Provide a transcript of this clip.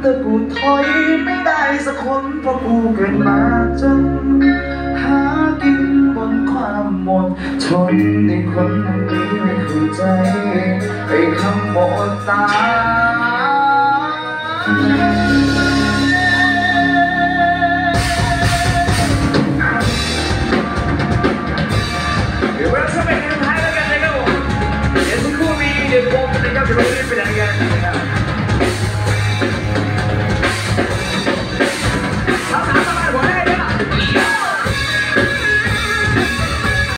แต่กูถอยไม่ได้สักคนเพราะกูเกิดมาจน หากินบนความหมดทนในคนนี้ไม่เข้าใจไอ้คำหมดตา